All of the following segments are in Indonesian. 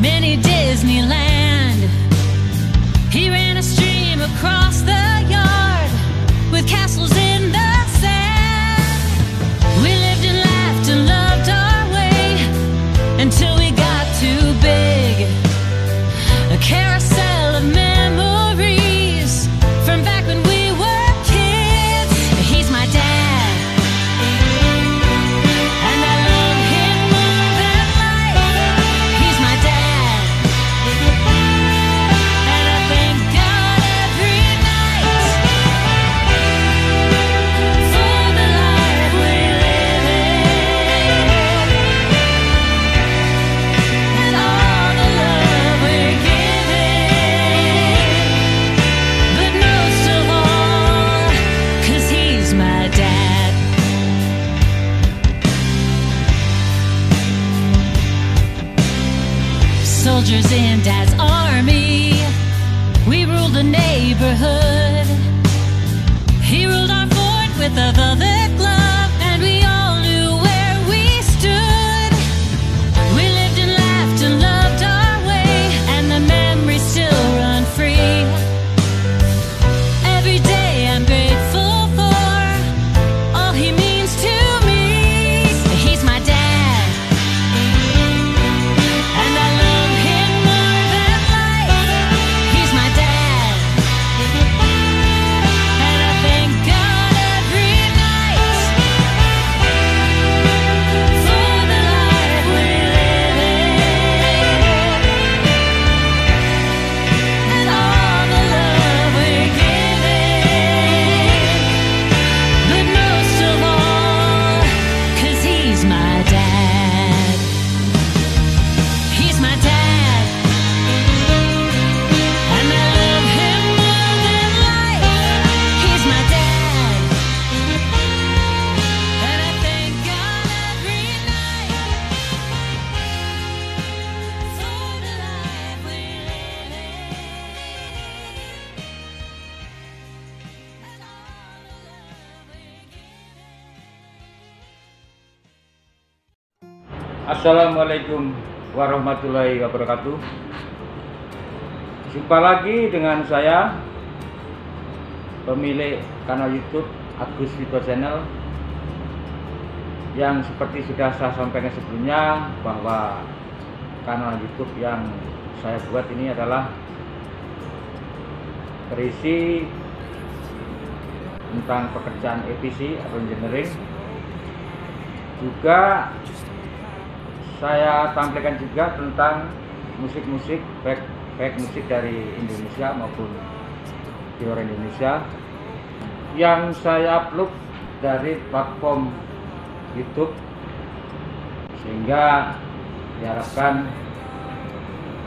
many Disneyland. Assalamualaikum warahmatullahi wabarakatuh. Jumpa lagi dengan saya pemilik kanal YouTube Agus Vito Channel yang seperti sudah saya sampaikan sebelumnya bahwa kanal YouTube yang saya buat ini adalah berisi tentang pekerjaan EPC atau engineering juga saya tampilkan juga tentang musik-musik baik baik musik dari Indonesia maupun di luar Indonesia. Yang saya upload dari platform YouTube sehingga diharapkan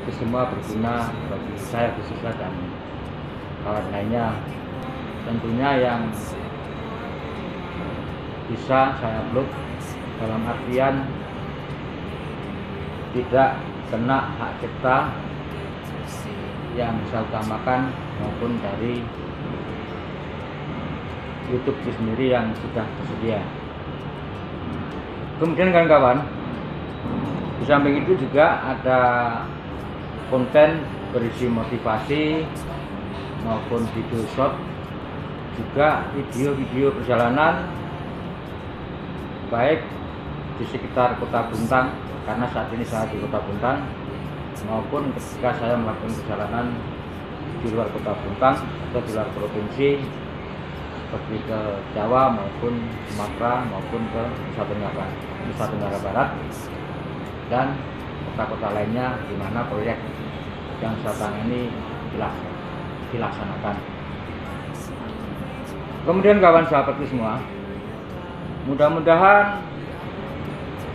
itu semua berguna bagi saya khususnya dan kawan lainnya. Tentunya yang bisa saya upload dalam artian tidak kena hak cipta yang saya utamakan maupun dari YouTube itu sendiri yang sudah tersedia. Kemudian kawan-kawan, di samping itu juga ada konten berisi motivasi maupun video short, juga video-video perjalanan baik di sekitar kota Buntang karena saat ini saya di kota Buntang maupun ketika saya melakukan perjalanan di luar kota Buntang atau di luar provinsi seperti ke Jawa maupun Sumatera maupun ke Nusa Tenggara, Nusa Tenggara Barat dan kota-kota lainnya di mana proyek yang saya tangani dilaks- dilaksanakan. Kemudian kawan sahabatku semua, mudah-mudahan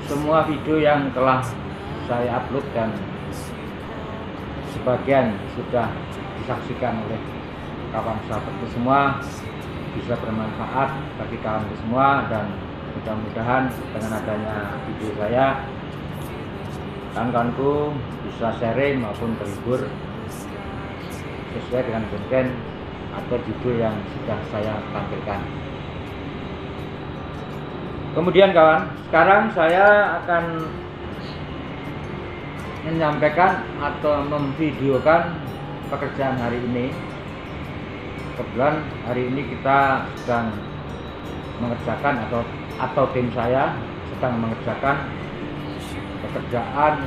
semua video yang telah saya upload dan sebagian sudah disaksikan oleh kawan sahabatku semua bisa bermanfaat bagi kawanku semua dan mudah-mudahan dengan adanya video saya kawan-kawanku bisa sharing maupun terhibur sesuai dengan konten atau judul yang sudah saya tampilkan. Kemudian kawan, sekarang saya akan menyampaikan atau memvideokan pekerjaan hari ini. Kebetulan hari ini kita sedang mengerjakan atau atau tim saya sedang mengerjakan pekerjaan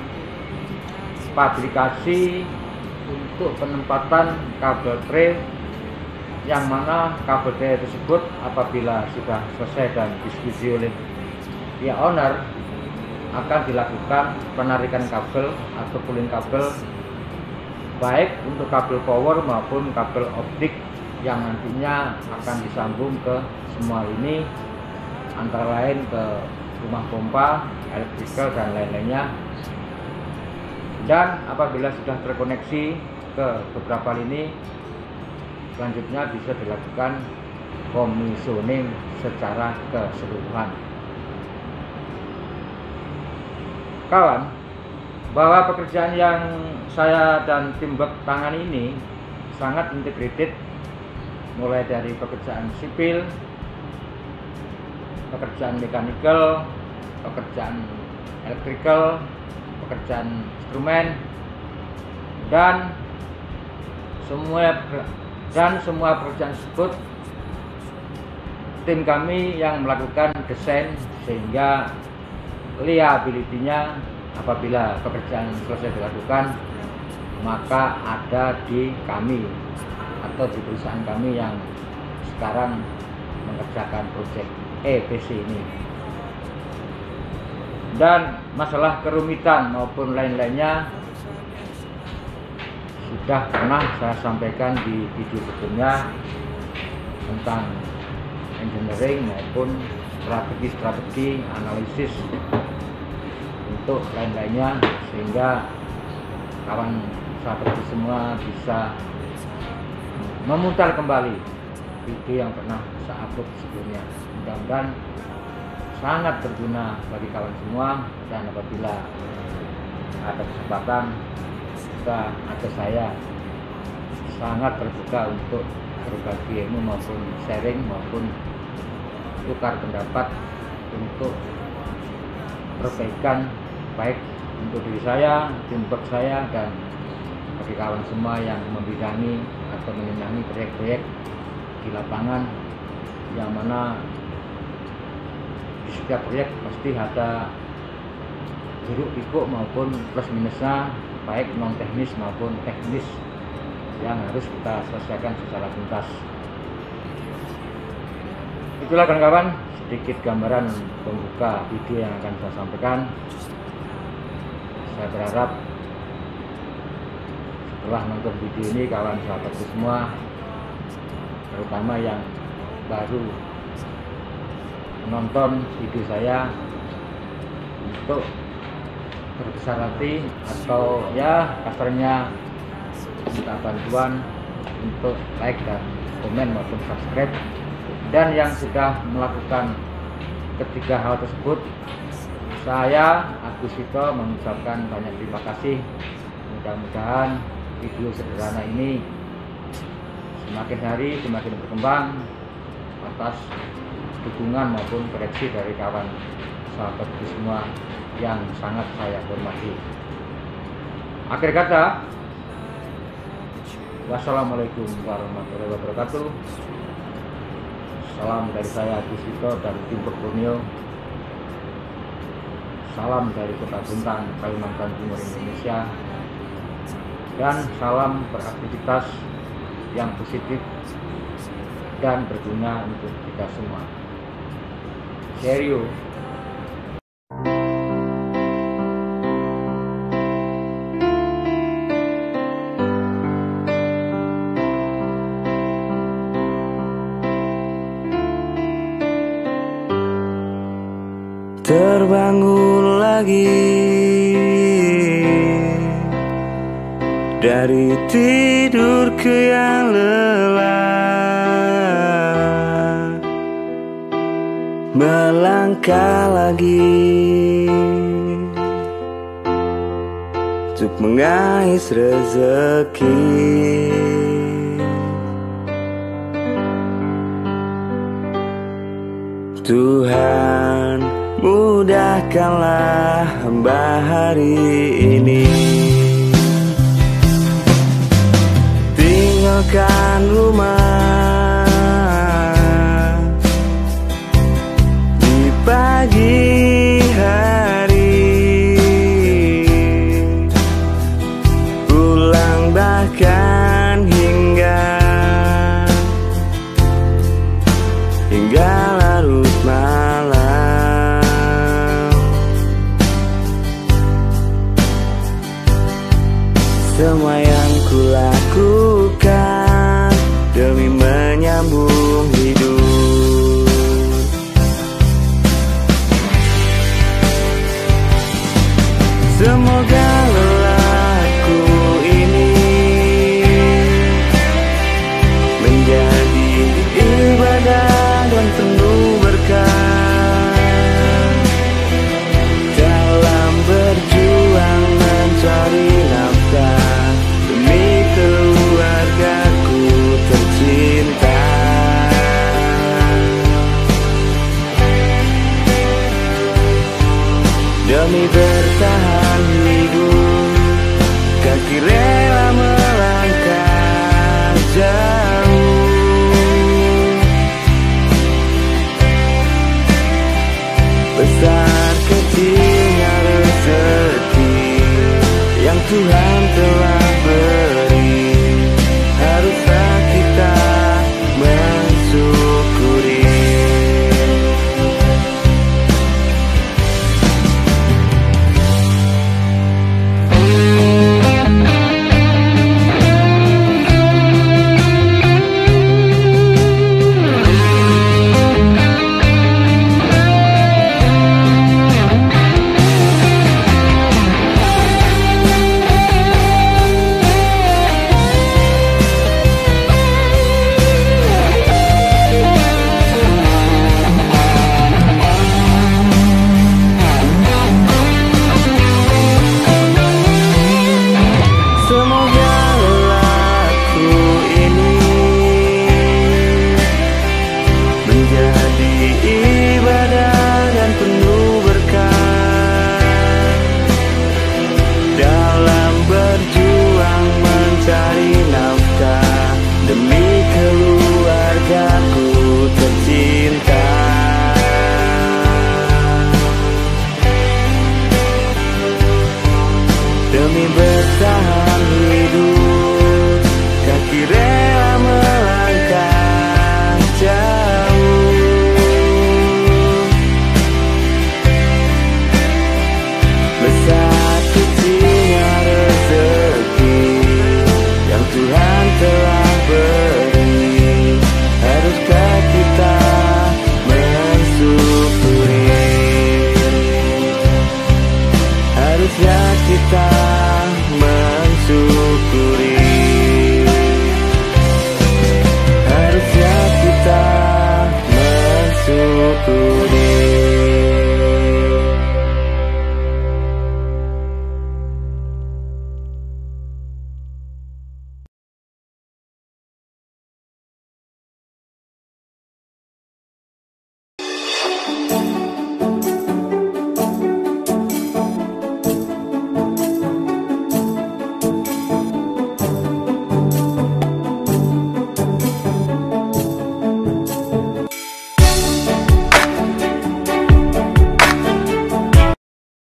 pabrikasi untuk penempatan kabel tray yang mana kabel tray tersebut apabila sudah selesai dan disetujui oleh pihak owner akan dilakukan penarikan kabel atau pulling kabel baik untuk kabel power maupun kabel optik yang nantinya akan disambung ke semua ini antara lain ke rumah pompa, elektrikal dan lain-lainnya. Dan apabila sudah terkoneksi ke beberapa lini selanjutnya bisa dilakukan komisioning secara keseluruhan. Kawan bahwa pekerjaan yang saya dan tim tangan ini sangat integrated mulai dari pekerjaan sipil, pekerjaan mekanikal, pekerjaan elektrikal, pekerjaan instrumen, dan semua dan semua pekerjaan tersebut tim kami yang melakukan desain sehingga liability-nya apabila pekerjaan selesai dilakukan maka ada di kami atau di perusahaan kami yang sekarang mengerjakan proyek EPC ini. Dan masalah kerumitan maupun lain-lainnya sudah pernah saya sampaikan di video sebelumnya tentang engineering maupun strategi-strategi analisis untuk lain-lainnya sehingga kawan sahabat semua bisa memutar kembali video yang pernah saya upload sebelumnya. Mudah-mudahan sangat berguna bagi kawan semua dan apabila ada kesempatan kita atau saya. Sangat terbuka untuk berbagi ilmu maupun sharing maupun tukar pendapat untuk perbaikan baik untuk diri saya, tim saya dan bagi kawan semua yang membidangi atau menyenangi proyek-proyek di lapangan yang mana di setiap proyek pasti ada jeruk pikuk maupun plus minusnya baik non teknis maupun teknis yang harus kita selesaikan secara tuntas. Itulah kawan-kawan sedikit gambaran pembuka video yang akan saya sampaikan. Saya berharap setelah nonton video ini kawan sahabatku semua terutama yang baru menonton video saya untuk berbesar hati atau ya kasarnya minta bantuan untuk like dan komen maupun subscribe. Dan yang sudah melakukan ketiga hal tersebut saya Agus Vito mengucapkan banyak terima kasih. Mudah-mudahan video sederhana ini semakin hari semakin berkembang atas dukungan maupun koreksi dari kawan sahabat semua yang sangat saya hormati. Akhir kata, wassalamualaikum warahmatullahi wabarakatuh. Salam dari saya Agus dan tim Borneo. Salam dari Kota Buntang, Kalimantan Timur Indonesia dan salam beraktivitas yang positif dan berguna untuk kita semua. Serio. Terbangun lagi dari tidur ke yang lelah. Melangkah lagi Untuk mengais rezeki. Tuhan Mudahkanlah hamba hari ini. Tinggalkan rumah